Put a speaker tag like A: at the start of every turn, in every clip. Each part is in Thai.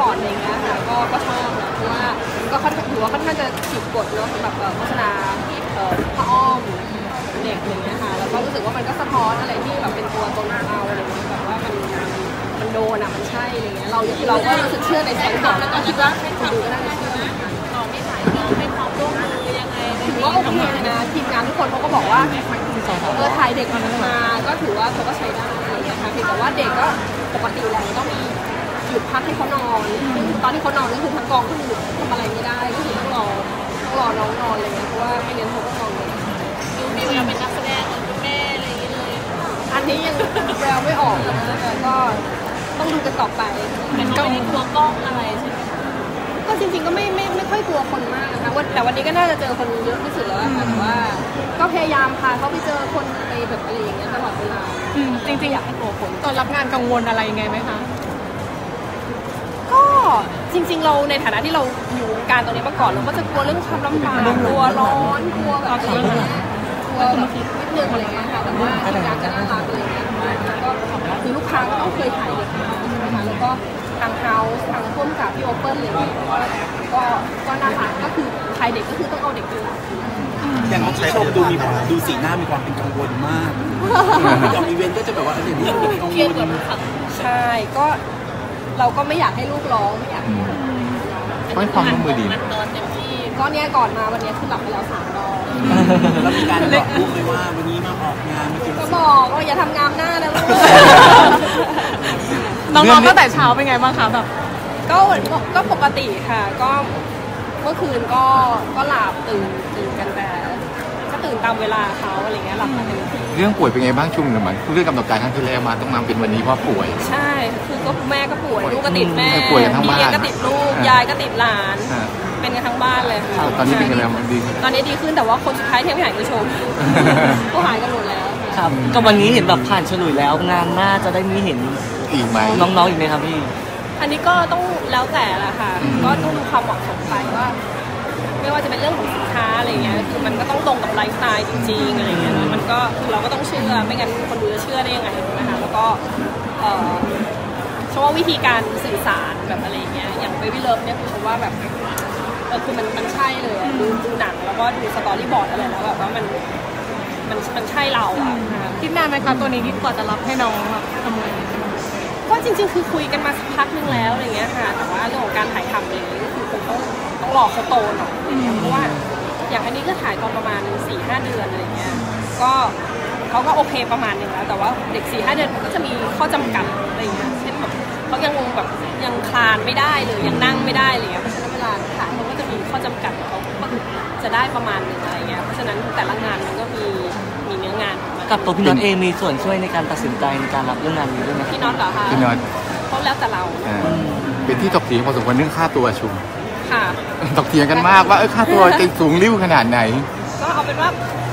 A: บอร์ดอะไรเงี้ยค่ะก็ก็ชอบนะเพราะว่าก็ค่อนข้างถือว่าค่อนข้างจะฉีกกฎเนาะสำหรับเอ่อโฆษณาเอ่อผ้าอ้อมเด็กอะไรเงี้ยค่ะแล้วก็รู้สึกว่ามันก็สะท้อนอะไรที่แบบเป็นตัวตนของเราอะไรเงี้ยแบบว่ามันมันโดนอะมันใช่อะไรเงี้ยเราเราก็รู้สึกเชื่อในแสงก่อนแล้วก็คิดว่าคนดูก็น่าจะเชื่อ
B: น้องที่ถ่ายน้องให้ความร่วมมือยังไง
A: ถือว่าโอเคเลยนะทีมงานทุกคนเขาก็บอกว่าเออถ่ายเด็กมันมา ก็ถือว่าเขาก็ใช้ได้นะคะเพียงแต่ว่าเด็กก็ปกติแหล้วต้องมี หยุดพักให้เขานอนซึ่งตอนที่เขานอนก็คือทั้งกองก็คือหยุดทำอะไรไม่ได้ก็คือต้องรอต้องรอน้องนอนอะไรเงี้ยเพราะว่าไม่งั้นเขาก็นอนเลย
B: ดูมีเวลาเป็นนักแสดงเหมือนคุณแม่อะไรอย่างเงี้ยเลย
A: อันนี้ยังแววไม่ออกนะแต่ก็ต้องดูกันต่อไป
B: แต่น้องไม่ได้กลัวกล้องอะไรใช่ไหมคะ
A: ก็จริงๆก็ไม่ไม่ไม่ค่อยกลัวคนมากนะคะวันแต่วันนี้ก็น่าจะเจอคนเยอะที่สุดแล้วอะค่ะแต่ว่า ก็พยายามพาเขาไปเจอคนไปแบบอะไรอย่างเงี้ยตลอดเวลา
C: อืมจริงๆอยากให้ตัวคนตอนรับงานกังวลอะไรยังไงไหมคะ
A: ก็ จริง ๆ เราในฐานะที่เราอยู่วงการตรงนี้มาก่อนเราก็จะกลัวเรื่องความลำบากกลัวร้อนกลัวแบบอะไรอย่างเงี้ยกลัวแบบนิดนึงอะไรอย่างเงี้ยค่ะแต่ว่าทีมงานก็น่ารักอะไรอย่างเงี้ยแล้วก็คือลูกค้าก็ต้องเคยถ่ายเด็กมาใช่ไหมคะแล้วก็ทางเฮาส์ทางพ่วงกับพี่โอเปิ้ลอะไรอย่างเงี้ยก็ก็ก็น่ารักก็คือถ่ายเด็กก็คือต้องเอาเด็กเป็นหลัก
D: อย่างน้องชมดูมีความดูสีหน้ามีความเป็นกังวลมากอย่างอีเวนต์ก็จะแบบว่าอย่างนี้กัง
B: เครียด
D: ว
B: กว่า
D: ล
B: ครั้ง
A: ใช่ก็ เราก็ไม่อยากให้ลูกร้องไม่อยากให้
E: ให้ความร่วมมือดี
B: มันนอนเต็มที่
A: ก็เนี่ยก่อนมาวันเนี้ยคือหลับไปแล้วสามรอบ
D: แล้วมีการบอกลูกเลยว่าวันนี้มาออกงานมากิน
A: ก็บอกว่าอย่าทำงามหน้านะลูก
C: น้องๆตั้งแต่เช้าเป็นไงบ้างคะแบบ
A: ก็ก็ปกติค่ะ ก็เมื่อคืนก็ก็หลับตื่นตื่นกันแต่ก็ตื่นตามเวลาเขาอะไรเงี้ยหลับมาเต็มที่
E: เรื่องป่วยเป็นไงบ้างชุ่มเหมือนเรื่องกำหนดการครั้งที่แล้วมาต้องมาเป็นวันนี้เพราะป่วย
A: ใช่ คือก็แม่ก็ป่วยลูกก็ติดแม่
E: ป่วยกันทั้งบ้าน
A: พี่ก็ติดลูก
E: อ่าย
A: ยายก็ติดหลาน
E: อ่า
A: เป็นกันทั้งบ้านเลยค่ะ
E: ตอนนี้เป็นยังไงบ้างดี
A: ตอนนี้ดีขึ้นแต่ว่าคนสุดท้ายที่ยังไม่หายคือชมก็หายกันหมดแล้ว
F: ค่ะรับ ก็วันนี้เห็นแบบผ่านฉลุยแล้วงานหน้าจะได้มีเห็น
E: อีกไหม
F: น้องๆอีกไหมครับพี่
A: อันนี้ก็ต้องแล้วแต่ละค่ะก็ต้องดูความเหมาะสมไปว่า ไม่ว่าจะเป็นเรื่องของสินค้าอะไรเงี้ย คือมันก็ต้องตรงกับไลฟ์สไตล์จริงๆอะไรเงี้ยมัน ก็คือเราก็ต้องเชื่อไม่งั้นคนดูจะเชื่อได้ยังไงถูกไหมคะแล้วก็เอ่อเพราะว่าวิธีการสื่อสารแบบอะไรเงี้ยอย่างเบบี้เลิฟเนี่ยคือฉันว่าแบบเออคือมันมันใช่เลยอะดูดูหนังแล้วก็ดู storyboard อะไรแล้วแบบว่ามันมันมันใช่เราอะนะคะ
C: คิดนานไหมคะตัวนี้ที่กว่าจะรับให้น้องแบบทำงาน
A: ก็จริง ๆ คือคุยกันมาสักพักนึงแล้วอะไรเงี้ยค่ะแต่ว่าเรื่องของการถ่ายทำอะไรเงี้ยก็คือคงต้องต้องรอเขาโตหน่อยอะไรเงี้ยเพราะว่าอย่างอันนี้ก็ถ่ายตอนประมาณ4ี่ห้าเดือนอะไรเงี้ย ก็เขาก็โอเคประมาณหนึงแล้ว แต่ว่าเด็ก4ี่ห้าเดือนมันก็จะมีข้อจำกัดอะไรเงี้ยเช่นแบบเขายังแบบยังคลานไม่ได้เลยยังนั่งไม่ได้อะไรเงี้ยเพราะฉะนั้นเวลาถ่ายเขาก็จะมีข้อจำกัดของเขาจะได้ประมาณหนึงอะไรเงี้ยเพราะฉะนั้นแต่ละงานมันก็มีมีเนื้องานของมัน
F: กับตัวพี่น็อตเองมีส่วนช่วยในการตัดสินใจในการรับเรื่องงานนี้ด้วยไหมครับ
A: พี่น็อตเหรอคะ
E: พี่น็อต
A: เขาแล้วแต่เรา
E: อ่าเป็นที่ถกเถียงพอสมควรเรื่องค่าตัวชุม
A: ค่ะ
E: ถกเถียงกันมากว่าเออค่าตัวจะสูงริ้วขนาดไหน
A: ก็เอาเป็นว่า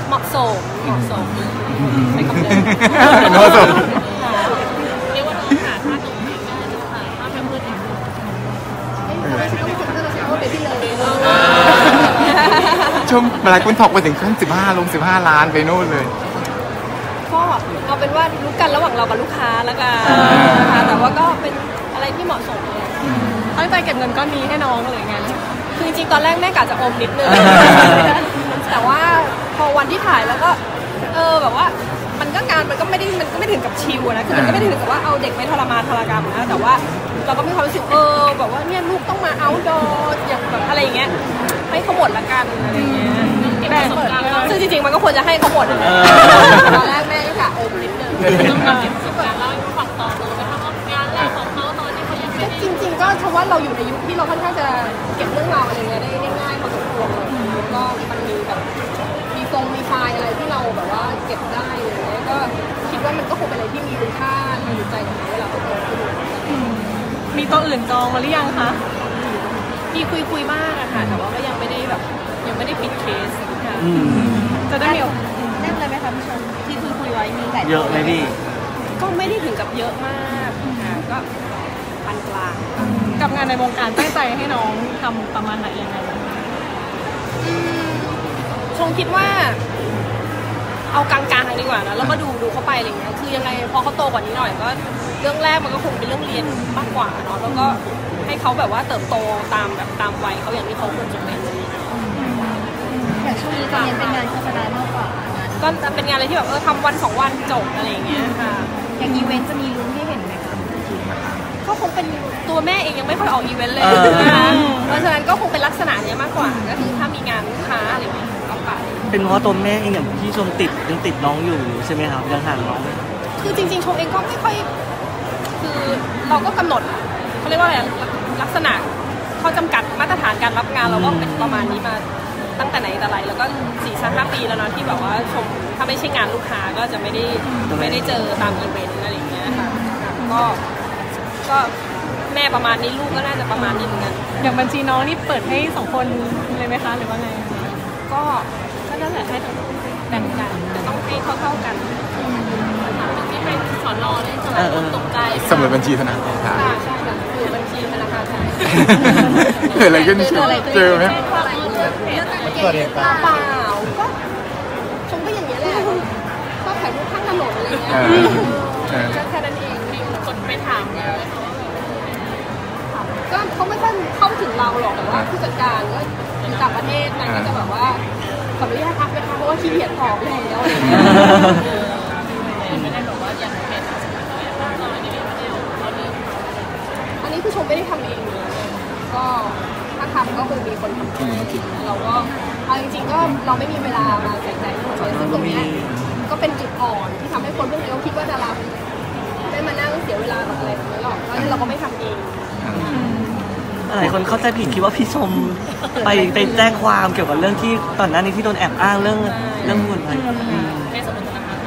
A: เหมาะสมเหมาะสมใช้คำเดิม
E: เหมาะสม
B: เรียกว่าน้องหาท่าตรงเองได้หรือเปล่าถ้าเป็นเพื่อนเอง
A: ไม่ใช่ต้องคนก็จะใช้ว่าเป็นพี่เลย
E: ชมหลายคนถกไปถึงขั้น15 ลง 15 ล้านไปโน่นเลย
A: ก็เอาเป็นว่ารู้กันระหว่างเรากับลูกค้าแล้วกันนะคะแต่ว่าก็เป็นอะไรที่เหมาะสมเลย
C: ตั้งใจเก็บเงินก้อนนี้ให้น้องเลยไง
A: คือจริงๆตอนแรกแม่กะจะอมนิดนึงแต่ว่า พอวันที่ถ่ายแล้วก็เออแบบว่ามันก็งานมันก็ไม่ได้มันก็ไม่ถึงกับชิวอะนะคือมันก็ไม่ได้ถึงกับว่าเอาเด็กไปทรมานทรกรรมนะแต่ว่าเราก็มีความรู้สึกเออแบบว่าเนี่ยลูกต้องมาเอาดออย่างแบบอะไรอย่างเงี้ยให้เขาหมดละกันอะไรอย่างเงี้ย
C: แบ่งเปิด
A: ซึ่งจริงๆมันก็ควรจะให้เขาหมดอะตอนแรก
B: ตัวอื่น
A: จองมา
C: หรือยังคะ
A: มีคุยคุยๆมากอะค่ะ แต่ว่าก็ยังไม่ได้แบบ ยังไม่ได้ปิดเคสค่ะ
F: อืม
C: จะได้มีโอกาส
A: แน่นเลยไหมคะพี่ชมที่คุยคุยๆไว้มีไก่
F: เยอะไหมพี่
A: ก็ไม่ได้ถึงกับเยอะมากค่ะก็ปานกลาง
C: กับงานในวงการตั้งใจให้น้องทำประมาณไหนยังไงบ้าง
A: ชงคิดว่า เอากลางๆ ดีกว่านะแล้วก็ดูดูเขาไปอะไรเงี้ยคือยังไงพอเขาโตกว่านี้หน่อยก็เรื่องแรกมันก็คงเป็นเรื่องเรียนมากกว่าเนาะแล้วก็ให้เขาแบบว่าเติบโตตามแบบตามวัยเขาอย่างที่เขาควรจะเป็นอะไรอย่างเงี้ย
G: อย่างช่วงนี้จะเน้นเป็นงานโฆษณามากกว่างาน
A: ก็จะเป็นงานอะไรที่แบบเออทำวันสองวันจบอะไรอย่างเงี้ยค่ะ
G: อย่างอีเวนต์จะมีลุ้นให้เห็นไหมคะ
A: ก็คงเป็นตัวแม่เองยังไม่ค่อยออกอีเวนต์เลย
F: เออ
A: นะคะเพราะฉะนั้นก็คงเป็นลักษณะเนี้ยมากกว่าก็คือถ้ามีงานลูกค้าอะไรอย่างเงี้ยก็ไป
F: เป็นเพราะว่าตัวแม่เองอย่างพี่ชมติดยังติดน้องอยู่ใช่ไหมครับยังห่างน้อง
A: คือจริงๆชมเองก็ไม่ค่อย คือเราก็กำหนดเขาเรียกว่าอะไรลักษณะข้อจำกัดมาตรฐานการรับงานเราก็เป็นประมาณนี้มาตั้งแต่ไหนแต่ไรแล้วก็สี่สห้าปีแล้วเนาะที่แบบว่าชมถ้าไม่ใช่งานลูกค้าก็จะไม่ได้ไม่ได้เจอตามอีเวนต์อะไรอย่างเงี้ยค่ะก็ก็แม่ประมาณนี้ลูกก็น่าจะประมาณนี้เหมือนกัน
C: อย่างบัญชีน้องนี่เปิดให้สองคนเลยไหมคะหรือว่าไง
A: ก็ก็ นั่นแหละให้ทั้งแบ่งกันแต่ต้องให้เท่าๆกัน
B: ที่เป็นสอนอได้จะห
F: เอ
B: ลาย
F: อ
B: ค
F: เอนอ
B: ตกใจ
E: สมุดบัญชีธนาคาร
A: ค่ะใช่ค่ะคือบัญชีธนาคารไทย
E: เกิดอะไรขึ้นเจอเจอไหม
A: เกิดเปล่าก็ชมก็อย่างนี้ยแหละก็ถ่ายรูปข้างถนนอะไรเงี้ย
E: เออเออ
A: ก็แค่นั้นเอง
B: มีคนไปถามเลย
A: ก็เขาไม่ค่อยเข้าถึงเราหรอกแต่ว่าผู้จัดการก็อยู่ต่างประเทศนายก็จะแบบว่า ขออนุญาตพักนะคะเพราะว่าขี้เกียจตอบแล้วอะไรเงี้ย
B: ไม่ได้บอกว่าอยากเป็นตอนนี้ไม่ได้เอานี้
A: อันนี้คือชมไม่ได้ทำเองเลยก็ถ้าทำก็คงมีคนทำให้เราก็เอาจริงๆก็เราไม่มีเวลามาใส่ใจตรงนี้ซึ่งตรงนี้ก็เป็นจุดอ่อนที่ทำให้คนพวกนี้เขาคิดว่าดาราได้มานั่งเสียเวลากับอะไรแบบนี้หรอกเพราะฉะนั้นเราก็ไม่ทำเอง
F: หลายคนเข้าใจผิดคิดว่าพี่ชมไปไปแจ้งความเกี่ยวกับเรื่องที่ตอนหนั้นนี้ที่โดนแอบอ้างเรื่องเรื่องหุ่นไปอืม
B: ในสมุดธนาคาร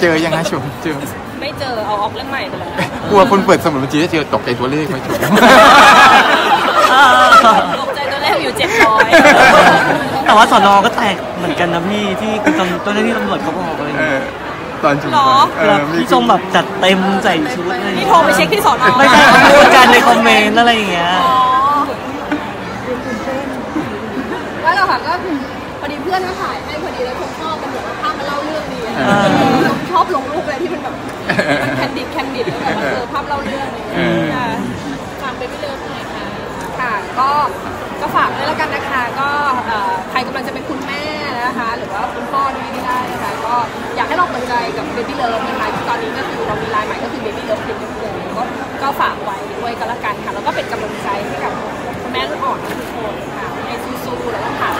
E: เจอยังไงชมเจอ
A: ไม่เจอเอาออกเรื่องใหม่ไปเลย
E: กลัวคนเปิดสมุดบัญชีจะเจอตกใจตัวเลขไหมชม
A: ตกใจตัวแรกอยู่เจ็ดร้อย
F: แต่ว่าสอนอก็แตกเหมือนกันนะพี่ที่คุณตำตัวที่ตำรวจเขาบอกอะไรอย่าง
E: เอ
F: เงี้ย
E: อ ตอนชม
A: หรอ
E: เออมี
F: พี่ชมแบบจัดเต็มใส่ชุดอะไรอย่าง
A: นี่
F: เงี้ย
A: โทรไปเช็คที่สอนอ
F: ไม่ใช่เขาพูดกันในคอมเมนต์อะไรอย่างเงี้ย
A: อ๋อแล้วเราค่ะก็พอดีเพื่อนก็ถ่ายให้พอดีแล้วชมชอบมันเหมือนว่าภาพมันเล่าเรื่องดีอะ
F: อ่า
A: ชมชอบลงรูปอะไรที่มันแบบมันแคนดิดแคนดิดแล้วแบบว่าเออภาพเล่าเรื่องอะไรอย่างเงี้ยค่ะ
B: ฝากไปไม่เลิกเลยค่ะ
A: ค่ะ ก็ก็ฝากด้วยแล้วกันนะคะ ก็เอ่อใครกำลังจะเป็นคุณแม่นะคะ หรือว่าคุณพ่อด้วยก็ได้นะคะก็อยาก ให้เราเปิดใจกับเบบี้เลิฟนะคะที่ตอนนี้ก็คือเรามีไลน์ใหม่ก็คือเบบี้เลิฟเพียงเดียวก็ก็ฝากไว้ด้วยก็แล้วกันค่ะแล้วก็เป็นกำลังใจให้กับคุณแม่ลูกอ่อนทุกคนค่ะให้สู้ๆแล้วก็ผ่าน